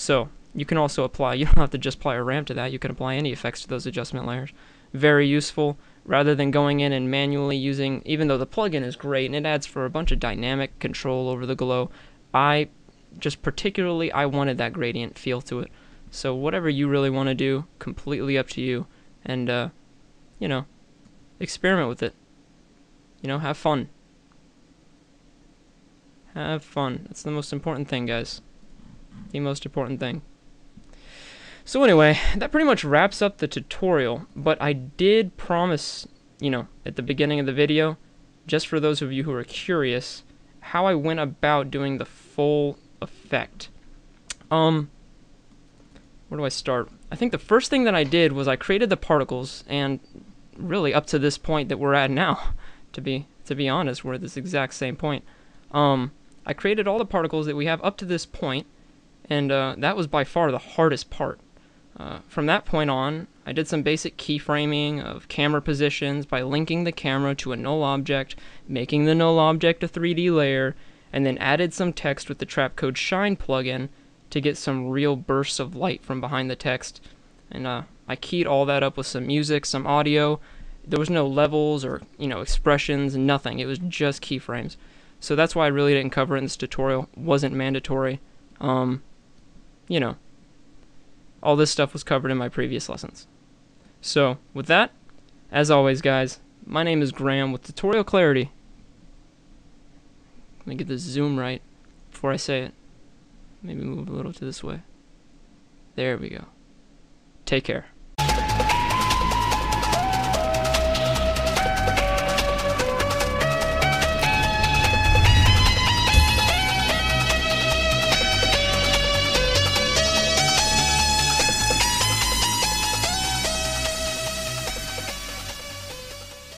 So you can also apply, you don't have to just apply a ramp to that, you can apply any effects to those adjustment layers. Very useful rather than going in and manually using, even though the plugin is great and it adds for a bunch of dynamic control over the glow, I just particularly, I wanted that gradient feel to it. So whatever you really want to do, completely up to you. And, uh, you know, experiment with it. You know, have fun. Have fun. That's the most important thing, guys. The most important thing. So anyway, that pretty much wraps up the tutorial, but I did promise, you know, at the beginning of the video, just for those of you who are curious, how I went about doing the full effect. Um, where do I start? I think the first thing that I did was I created the particles, and really up to this point that we're at now, to be to be honest, we're at this exact same point. Um, I created all the particles that we have up to this point, and uh, that was by far the hardest part. Uh, from that point on, I did some basic keyframing of camera positions by linking the camera to a null object, making the null object a 3D layer, and then added some text with the Trapcode Shine plugin to get some real bursts of light from behind the text. And uh, I keyed all that up with some music, some audio. There was no levels or you know expressions, nothing. It was just keyframes. So that's why I really didn't cover it in this tutorial. wasn't mandatory. Um, you know, all this stuff was covered in my previous lessons. So with that, as always, guys, my name is Graham with Tutorial Clarity. Let me get the zoom right before I say it. Maybe move a little to this way. There we go. Take care.